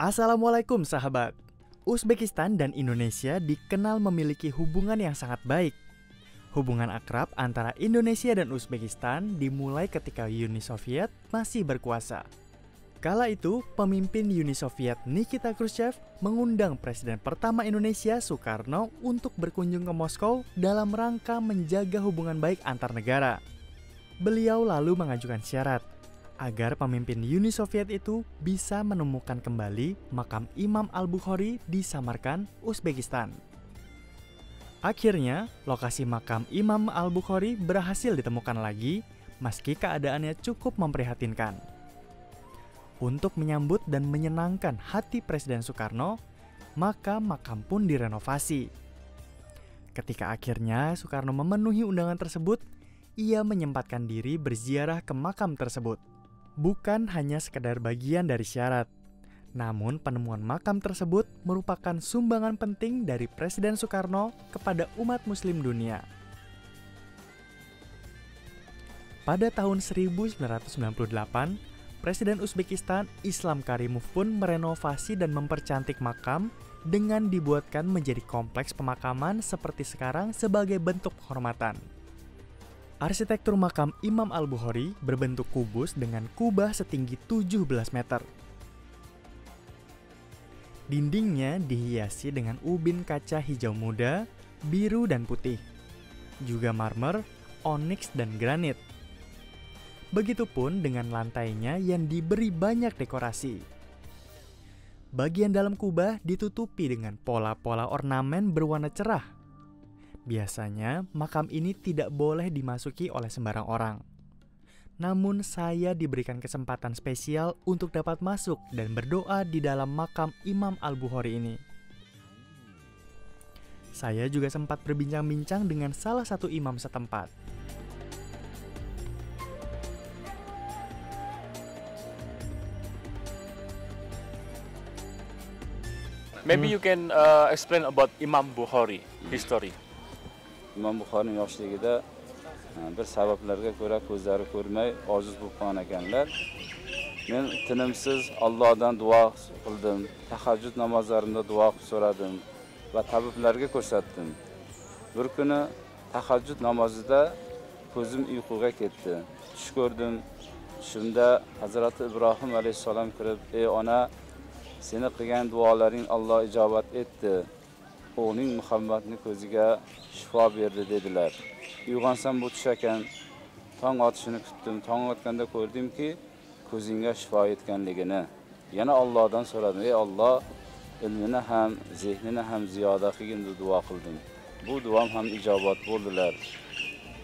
Assalamualaikum sahabat. Uzbekistan dan Indonesia dikenal memiliki hubungan yang sangat baik. Hubungan akrab antara Indonesia dan Uzbekistan dimulai ketika Uni Soviet masih berkuasa. Kala itu, pemimpin Uni Soviet Nikita Khrushchev mengundang Presiden pertama Indonesia Soekarno untuk berkunjung ke Moskow dalam rangka menjaga hubungan baik antar negara. Beliau lalu mengajukan syarat agar pemimpin Uni Soviet itu bisa menemukan kembali makam Imam Al-Bukhari di Samarkand, Uzbekistan. Akhirnya, lokasi makam Imam Al-Bukhari berhasil ditemukan lagi meski keadaannya cukup memprihatinkan. Untuk menyambut dan menyenangkan hati Presiden Soekarno, maka makam pun direnovasi. Ketika akhirnya Soekarno memenuhi undangan tersebut, ia menyempatkan diri berziarah ke makam tersebut bukan hanya sekedar bagian dari syarat. Namun penemuan makam tersebut merupakan sumbangan penting dari Presiden Soekarno kepada umat muslim dunia. Pada tahun 1998, Presiden Uzbekistan Islam Karimov pun merenovasi dan mempercantik makam dengan dibuatkan menjadi kompleks pemakaman seperti sekarang sebagai bentuk penghormatan. Arsitektur makam Imam Al-Bukhari berbentuk kubus dengan kubah setinggi 17 meter. Dindingnya dihiasi dengan ubin kaca hijau muda, biru dan putih. Juga marmer, onyx dan granit. Begitupun dengan lantainya yang diberi banyak dekorasi. Bagian dalam kubah ditutupi dengan pola-pola ornamen berwarna cerah Biasanya, makam ini tidak boleh dimasuki oleh sembarang orang. Namun, saya diberikan kesempatan spesial untuk dapat masuk dan berdoa di dalam makam Imam Al-Bukhari ini. Saya juga sempat berbincang-bincang dengan salah satu imam setempat. Maybe you can uh, explain about Imam Bukhari history. Imom buxoriyning yoshligida e, bir sabablarga ko'ra ko'zlari ko'rmay ojiz bo'lib qolgan ekanlar. Men tinimsiz Allohdan duo qildim tahajjud namozlarimda duo qilib so'radim va tabiblarga ko'rsatdim. Bir kuni tahajjud namozida ko'zim uyquga ketdi. Tush ko'rdim tushimda hazrati ibrohim alayhissalom kirib ey ona seni qilgan duolaring Alloh ijobat etdi. O'g'ling muhammadni ko'ziga shifo berdi dedilar. Uyg'onsam bu tush ekan. Tong otishini kutdim. Tong otganda ko'rdimki ko'zingga shifo yetganligini. Yana Allohdan so'radim. Ey Alloh ilmini ham zehnini ham ziyoda qilgin deb duo qildim. Bu duom ham ijobat bo'ldilar.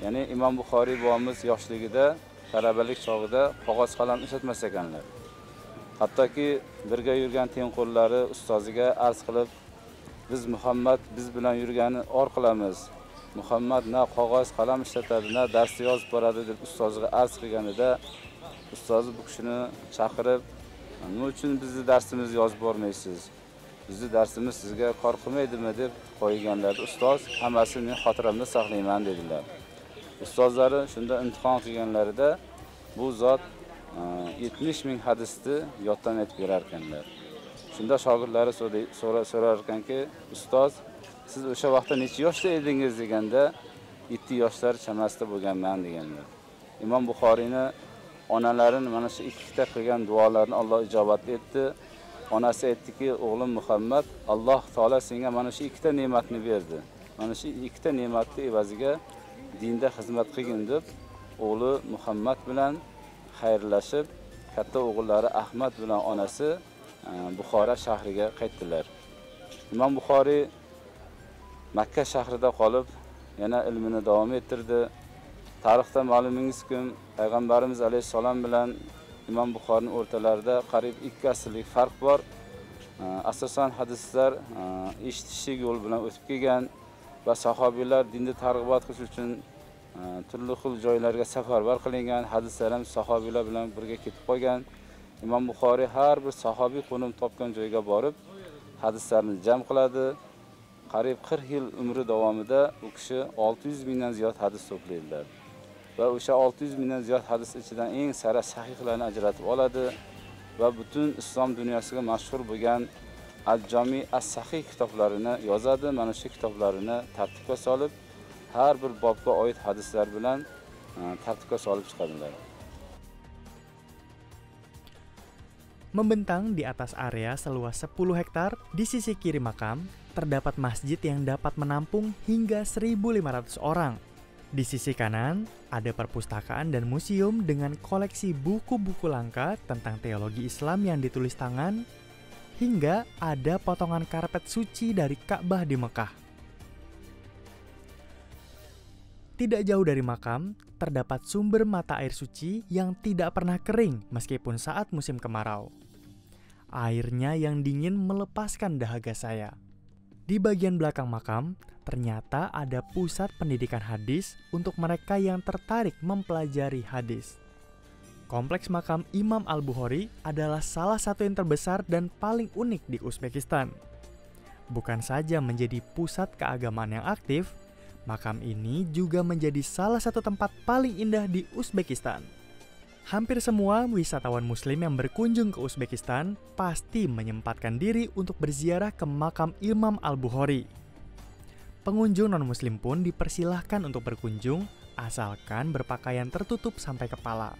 Ya'ni imom buxoriy bobomiz yoshligida talabalik chog'ida qog'oz qalam ishlatmas ekanlar. Hattoki birga yurgan tengqurlari ustoziga arz qilib biz muhammad biz bilan yurgani or qilamiz. Muhammad na qog'oz qalam ishlatadi na darsni yozib boradi deb ustoziga arz qilganida ustozi bu kishini chaqirib nima uchun bizni darsimizni yozib bormaysiz? Bizni darsimiz sizga kor qilmaydimi? deb qo'yganlarda ustoz hammasini men xotiramda saqlayman dedilar. Ustozlari shunda imtihon qilganlarida bu zot e, 70 ming hadisni yoddan aytib berar ekanlar shunda shogirdlari so'rar ekanki ustoz siz o'sha vaqtda necha yoshda edingiz? deganda yetti yoshlar chamasida bo'lganman deganlar. Imom buxoriyni onalarini mana shu ikkita qilgan duolarini Alloh ijobat etdi. Onasi aytdiki o'g'lim muhammad alloh taolo senga mana shu ikkita ne'matni berdi. Mana shu ikkita ne'matni evaziga dinda xizmat qilgin deb o'g'li muhammad bilan xayrlashib katta o'g'illari ahmad bilan onasi Э, buxoro shahriga qaytdilar. Imom buxoriy makka shahrida qolib yana ilmini davom ettirdi. Tarixda ma'lumingizki payg'ambarimiz alayhissalom bilan imom buxoriyni o'rtalarida qariyb ikki asrlik farq bor. Э, asosan hadislar э, eshitishlik yo'li bilan o'tib kelgan va sahobiylar dinni targ'ibot qilish uchun turli xil joylarga safarbar qilingan hadislar ham sahobiylar bilan birga ketib qolgan. Imom buxoriy har bir sahobiy qo'nim topgan joyga borib hadislarni jam qiladi qariyb 40 yil umri davomida u kishi 600 mingdan ziyod hadis to'playdilar va o'sha 600 mingdan ziyod hadis ichidan eng sara sahihlarni ajratib oladi va butun islom dunyosiga mashhur bo'lgan al-Jami as-Sahih kitoblarini yozadi. Mana shu kitoblarini tartibga solib, har bir bobga oid hadislar bilan e, tartibga solib chiqadilar. Membentang di atas area seluas 10 hektar di sisi kiri makam, terdapat masjid yang dapat menampung hingga 1.500 orang. Di sisi kanan, ada perpustakaan dan museum dengan koleksi buku-buku langka tentang teologi Islam yang ditulis tangan, hingga ada potongan karpet suci dari Ka'bah di Mekah. Tidak jauh dari makam, terdapat sumber mata air suci yang tidak pernah kering meskipun saat musim kemarau. Airnya yang dingin melepaskan dahaga saya. Di bagian belakang makam, ternyata ada pusat pendidikan hadis untuk mereka yang tertarik mempelajari hadis. Kompleks makam Imam Al-Bukhari adalah salah satu yang terbesar dan paling unik di Uzbekistan. Bukan saja menjadi pusat keagamaan yang aktif, makam ini juga menjadi salah satu tempat paling indah di Uzbekistan. Hampir semua wisatawan muslim yang berkunjung ke Uzbekistan pasti menyempatkan diri untuk berziarah ke makam Imam Al-Bukhari. Pengunjung non-muslim pun dipersilahkan untuk berkunjung asalkan berpakaian tertutup sampai kepala.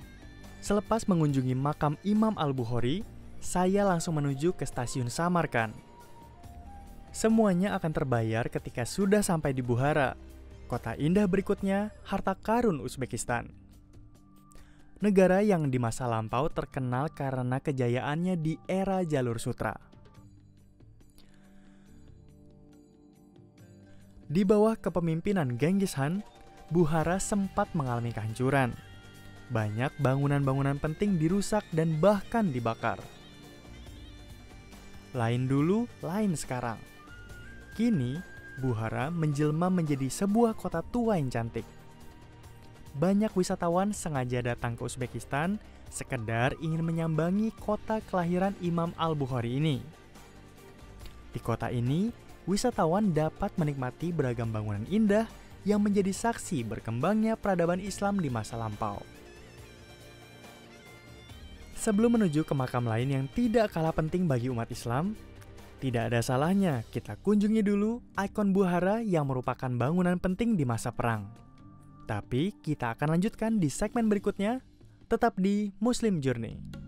Selepas mengunjungi makam Imam Al-Bukhari, saya langsung menuju ke stasiun Samarkan. Semuanya akan terbayar ketika sudah sampai di Buhara, kota indah berikutnya, harta karun Uzbekistan negara yang di masa lampau terkenal karena kejayaannya di era jalur sutra. Di bawah kepemimpinan Genghis Khan, Buhara sempat mengalami kehancuran. Banyak bangunan-bangunan penting dirusak dan bahkan dibakar. Lain dulu, lain sekarang. Kini, Buhara menjelma menjadi sebuah kota tua yang cantik banyak wisatawan sengaja datang ke Uzbekistan sekedar ingin menyambangi kota kelahiran Imam Al-Bukhari ini. Di kota ini, wisatawan dapat menikmati beragam bangunan indah yang menjadi saksi berkembangnya peradaban Islam di masa lampau. Sebelum menuju ke makam lain yang tidak kalah penting bagi umat Islam, tidak ada salahnya kita kunjungi dulu ikon Buhara yang merupakan bangunan penting di masa perang. Tapi kita akan lanjutkan di segmen berikutnya, tetap di Muslim Journey.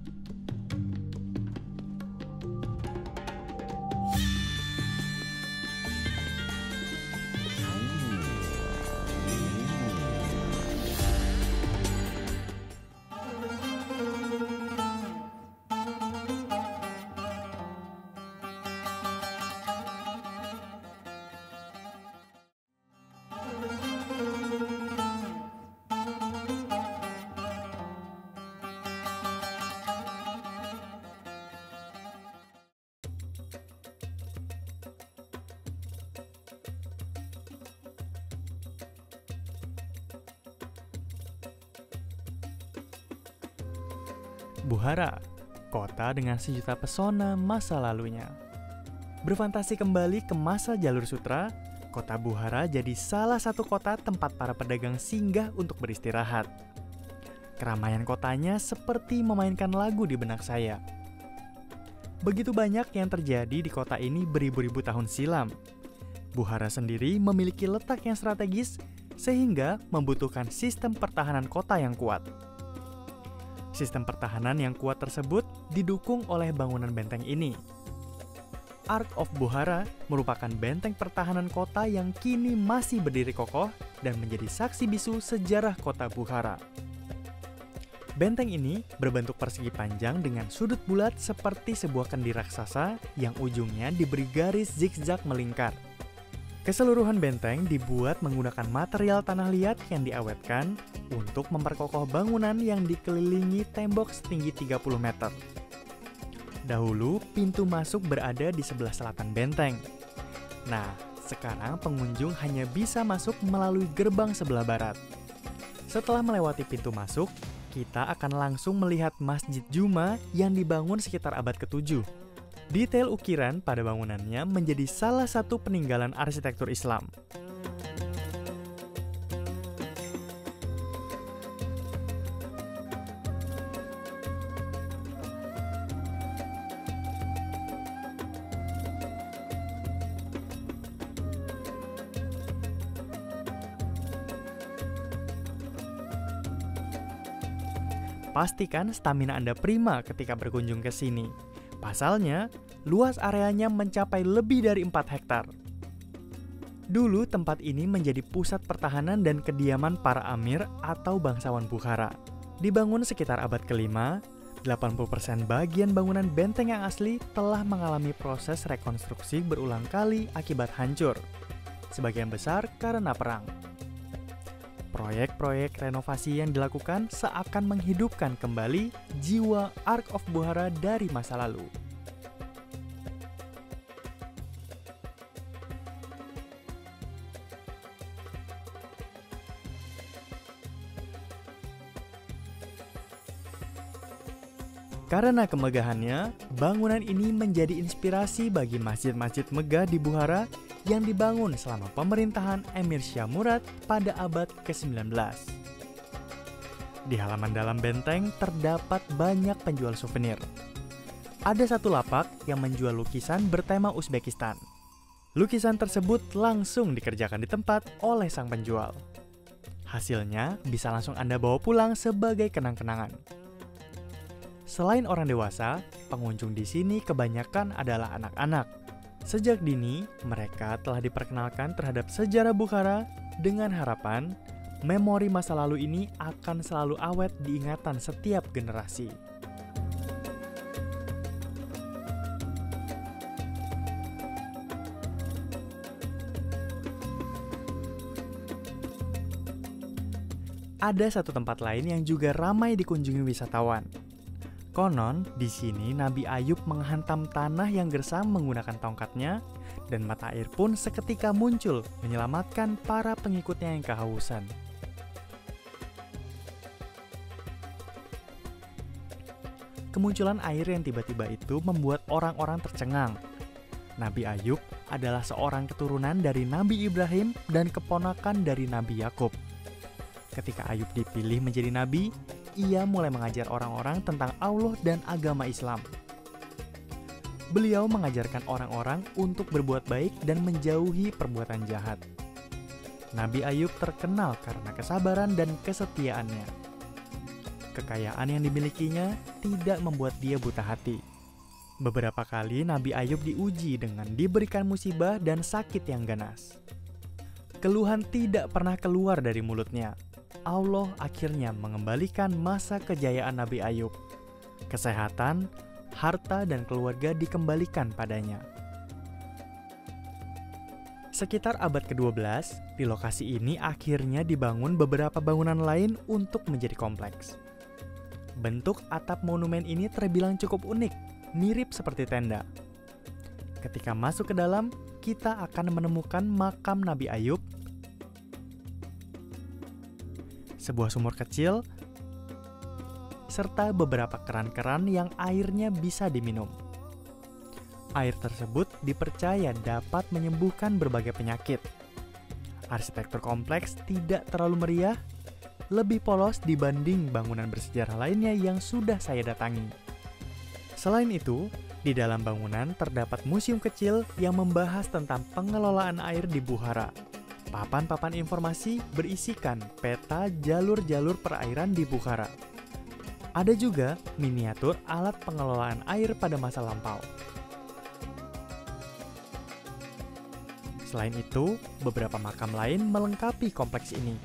Buhara, kota dengan sejuta pesona masa lalunya. Berfantasi kembali ke masa jalur sutra, kota Buhara jadi salah satu kota tempat para pedagang singgah untuk beristirahat. Keramaian kotanya seperti memainkan lagu di benak saya. Begitu banyak yang terjadi di kota ini beribu-ribu tahun silam. Buhara sendiri memiliki letak yang strategis sehingga membutuhkan sistem pertahanan kota yang kuat. Sistem pertahanan yang kuat tersebut didukung oleh bangunan benteng ini. Ark of Buhara merupakan benteng pertahanan kota yang kini masih berdiri kokoh dan menjadi saksi bisu sejarah kota Buhara. Benteng ini berbentuk persegi panjang dengan sudut bulat seperti sebuah kendi raksasa yang ujungnya diberi garis zigzag melingkar. Keseluruhan benteng dibuat menggunakan material tanah liat yang diawetkan untuk memperkokoh bangunan yang dikelilingi tembok setinggi 30 meter. Dahulu, pintu masuk berada di sebelah selatan benteng. Nah, sekarang pengunjung hanya bisa masuk melalui gerbang sebelah barat. Setelah melewati pintu masuk, kita akan langsung melihat Masjid Juma yang dibangun sekitar abad ke-7 Detail ukiran pada bangunannya menjadi salah satu peninggalan arsitektur Islam. Pastikan stamina Anda prima ketika berkunjung ke sini. Pasalnya, luas areanya mencapai lebih dari 4 hektar. Dulu tempat ini menjadi pusat pertahanan dan kediaman para amir atau bangsawan Bukhara. Dibangun sekitar abad kelima, 80% bagian bangunan benteng yang asli telah mengalami proses rekonstruksi berulang kali akibat hancur. Sebagian besar karena perang. Proyek-proyek renovasi yang dilakukan seakan menghidupkan kembali jiwa Ark of Buhara dari masa lalu. Karena kemegahannya, bangunan ini menjadi inspirasi bagi masjid-masjid megah di Buhara yang dibangun selama pemerintahan Emir Syah Murad pada abad ke-19. Di halaman dalam benteng terdapat banyak penjual souvenir. Ada satu lapak yang menjual lukisan bertema Uzbekistan. Lukisan tersebut langsung dikerjakan di tempat oleh sang penjual. Hasilnya bisa langsung Anda bawa pulang sebagai kenang-kenangan. Selain orang dewasa, pengunjung di sini kebanyakan adalah anak-anak. Sejak dini, mereka telah diperkenalkan terhadap sejarah Bukhara dengan harapan memori masa lalu ini akan selalu awet diingatan setiap generasi. Ada satu tempat lain yang juga ramai dikunjungi wisatawan, Konon, di sini Nabi Ayub menghantam tanah yang gersam menggunakan tongkatnya, dan mata air pun seketika muncul menyelamatkan para pengikutnya yang kehausan. Kemunculan air yang tiba-tiba itu membuat orang-orang tercengang. Nabi Ayub adalah seorang keturunan dari Nabi Ibrahim dan keponakan dari Nabi Yakub. Ketika Ayub dipilih menjadi nabi, ia mulai mengajar orang-orang tentang Allah dan agama Islam. Beliau mengajarkan orang-orang untuk berbuat baik dan menjauhi perbuatan jahat. Nabi Ayub terkenal karena kesabaran dan kesetiaannya. Kekayaan yang dimilikinya tidak membuat dia buta hati. Beberapa kali Nabi Ayub diuji dengan diberikan musibah dan sakit yang ganas. Keluhan tidak pernah keluar dari mulutnya, Allah akhirnya mengembalikan masa kejayaan Nabi Ayub. Kesehatan, harta, dan keluarga dikembalikan padanya. Sekitar abad ke-12, di lokasi ini akhirnya dibangun beberapa bangunan lain untuk menjadi kompleks. Bentuk atap monumen ini terbilang cukup unik, mirip seperti tenda. Ketika masuk ke dalam, kita akan menemukan makam Nabi Ayub sebuah sumur kecil, serta beberapa keran-keran yang airnya bisa diminum. Air tersebut dipercaya dapat menyembuhkan berbagai penyakit. Arsitektur kompleks tidak terlalu meriah, lebih polos dibanding bangunan bersejarah lainnya yang sudah saya datangi. Selain itu, di dalam bangunan terdapat museum kecil yang membahas tentang pengelolaan air di Buhara Papan-papan informasi berisikan peta jalur-jalur perairan di Bukhara. Ada juga miniatur alat pengelolaan air pada masa lampau. Selain itu, beberapa makam lain melengkapi kompleks ini.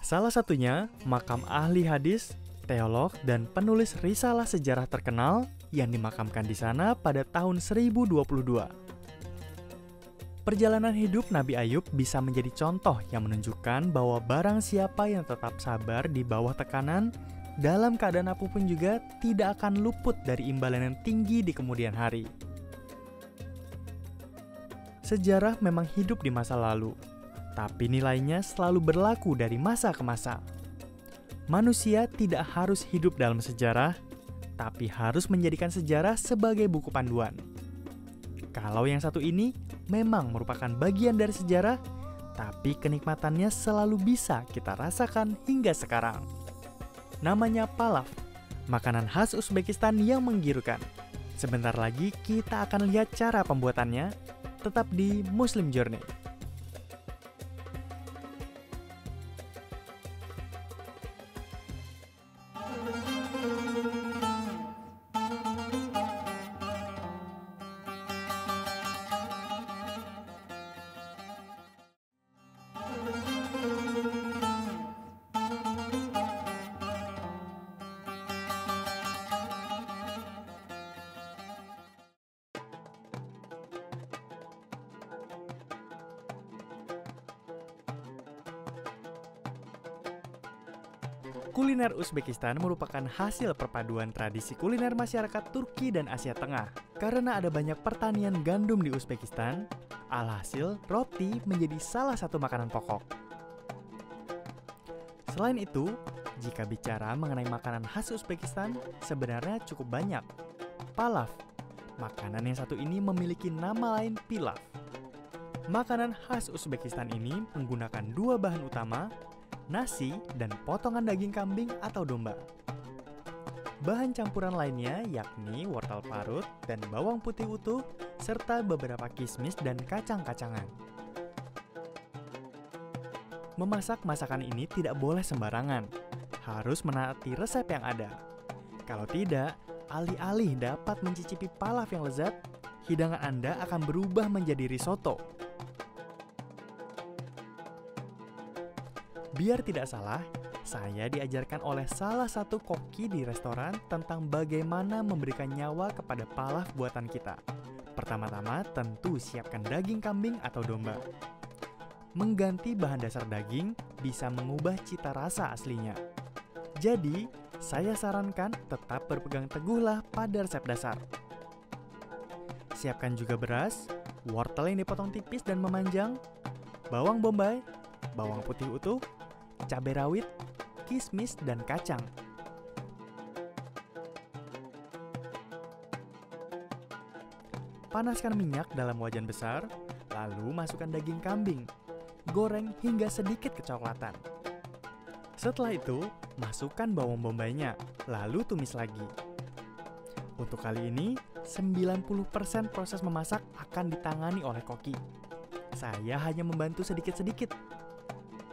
Salah satunya makam ahli hadis, teolog, dan penulis risalah sejarah terkenal yang dimakamkan di sana pada tahun 1022. Perjalanan hidup Nabi Ayub bisa menjadi contoh yang menunjukkan bahwa barang siapa yang tetap sabar di bawah tekanan, dalam keadaan apa pun juga tidak akan luput dari imbalan yang tinggi di kemudian hari. Sejarah memang hidup di masa lalu, tapi nilainya selalu berlaku dari masa ke masa. Manusia tidak harus hidup dalam sejarah, tapi harus menjadikan sejarah sebagai buku panduan. Kalau yang satu ini memang merupakan bagian dari sejarah, tapi kenikmatannya selalu bisa kita rasakan hingga sekarang. Namanya palaf, makanan khas Uzbekistan yang menggiurkan. Sebentar lagi kita akan lihat cara pembuatannya, tetap di Muslim Journey. Kuliner Uzbekistan merupakan hasil perpaduan tradisi kuliner masyarakat Turki dan Asia Tengah. Karena ada banyak pertanian gandum di Uzbekistan, alhasil roti menjadi salah satu makanan pokok. Selain itu, jika bicara mengenai makanan khas Uzbekistan, sebenarnya cukup banyak. Palav, makanan yang satu ini memiliki nama lain pilaf. Makanan khas Uzbekistan ini menggunakan dua bahan utama, nasi, dan potongan daging kambing atau domba. Bahan campuran lainnya yakni wortel parut dan bawang putih utuh, serta beberapa kismis dan kacang-kacangan. Memasak masakan ini tidak boleh sembarangan, harus menaati resep yang ada. Kalau tidak, alih-alih dapat mencicipi palaf yang lezat, hidangan Anda akan berubah menjadi risotto Biar tidak salah, saya diajarkan oleh salah satu koki di restoran tentang bagaimana memberikan nyawa kepada palaf buatan kita. Pertama-tama, tentu siapkan daging kambing atau domba. Mengganti bahan dasar daging bisa mengubah cita rasa aslinya. Jadi, saya sarankan tetap berpegang teguhlah pada resep dasar. Siapkan juga beras, wortel yang dipotong tipis dan memanjang, bawang bombay, bawang putih utuh, cabai rawit, kismis, dan kacang. Panaskan minyak dalam wajan besar, lalu masukkan daging kambing. Goreng hingga sedikit kecoklatan. Setelah itu, masukkan bawang bombaynya, lalu tumis lagi. Untuk kali ini, 90% proses memasak akan ditangani oleh koki. Saya hanya membantu sedikit-sedikit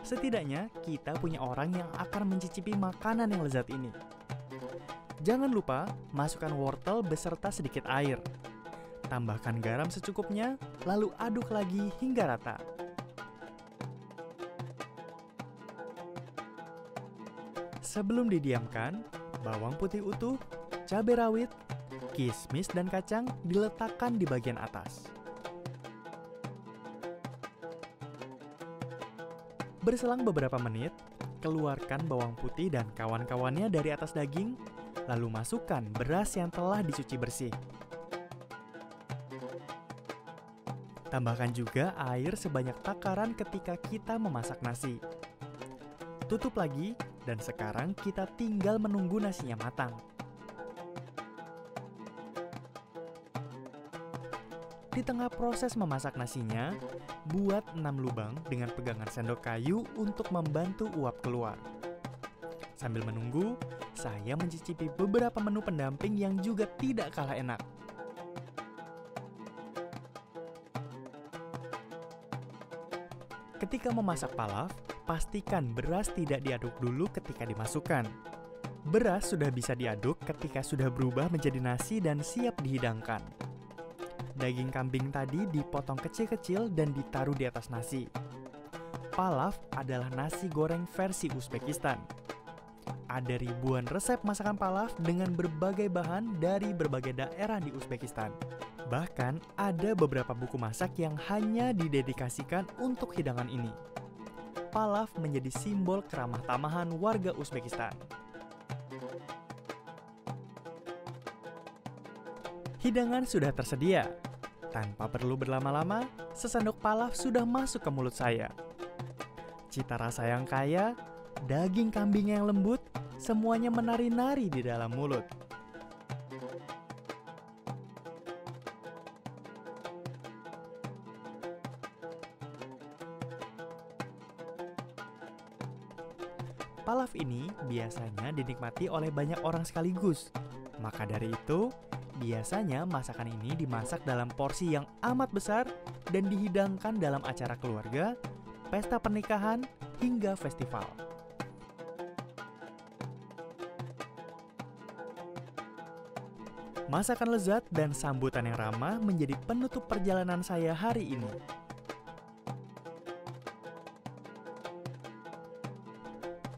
Setidaknya kita punya orang yang akan mencicipi makanan yang lezat ini. Jangan lupa masukkan wortel beserta sedikit air. Tambahkan garam secukupnya, lalu aduk lagi hingga rata. Sebelum didiamkan, bawang putih utuh, cabai rawit, kismis dan kacang diletakkan di bagian atas. Berselang beberapa menit, keluarkan bawang putih dan kawan-kawannya dari atas daging, lalu masukkan beras yang telah dicuci bersih. Tambahkan juga air sebanyak takaran ketika kita memasak nasi. Tutup lagi, dan sekarang kita tinggal menunggu nasinya matang. Di tengah proses memasak nasinya, buat 6 lubang dengan pegangan sendok kayu untuk membantu uap keluar. Sambil menunggu, saya mencicipi beberapa menu pendamping yang juga tidak kalah enak. Ketika memasak palaf, pastikan beras tidak diaduk dulu ketika dimasukkan. Beras sudah bisa diaduk ketika sudah berubah menjadi nasi dan siap dihidangkan. Daging kambing tadi dipotong kecil-kecil dan ditaruh di atas nasi. Palaf adalah nasi goreng versi Uzbekistan. Ada ribuan resep masakan palaf dengan berbagai bahan dari berbagai daerah di Uzbekistan. Bahkan ada beberapa buku masak yang hanya didedikasikan untuk hidangan ini. Palaf menjadi simbol keramah tamahan warga Uzbekistan. Hidangan sudah tersedia, tanpa perlu berlama-lama, sesendok palaf sudah masuk ke mulut saya. Cita rasa yang kaya, daging kambing yang lembut, semuanya menari-nari di dalam mulut. Palaf ini biasanya dinikmati oleh banyak orang sekaligus. Maka dari itu, Biasanya masakan ini dimasak dalam porsi yang amat besar dan dihidangkan dalam acara keluarga, pesta pernikahan, hingga festival. Masakan lezat dan sambutan yang ramah menjadi penutup perjalanan saya hari ini.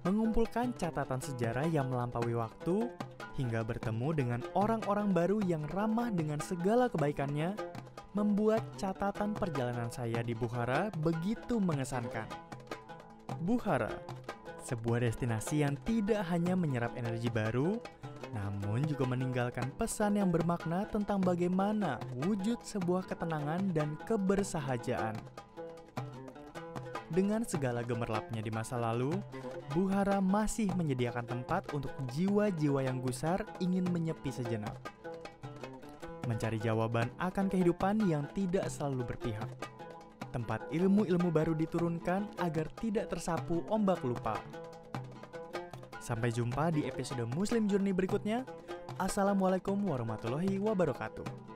Mengumpulkan catatan sejarah yang melampaui waktu hingga bertemu dengan orang-orang baru yang ramah dengan segala kebaikannya, membuat catatan perjalanan saya di Bukhara begitu mengesankan. Bukhara, sebuah destinasi yang tidak hanya menyerap energi baru, namun juga meninggalkan pesan yang bermakna tentang bagaimana wujud sebuah ketenangan dan kebersahajaan. Dengan segala gemerlapnya di masa lalu, Buhara masih menyediakan tempat untuk jiwa-jiwa yang gusar ingin menyepi sejenak. Mencari jawaban akan kehidupan yang tidak selalu berpihak. Tempat ilmu-ilmu baru diturunkan agar tidak tersapu ombak lupa. Sampai jumpa di episode Muslim Journey berikutnya. Assalamualaikum warahmatullahi wabarakatuh.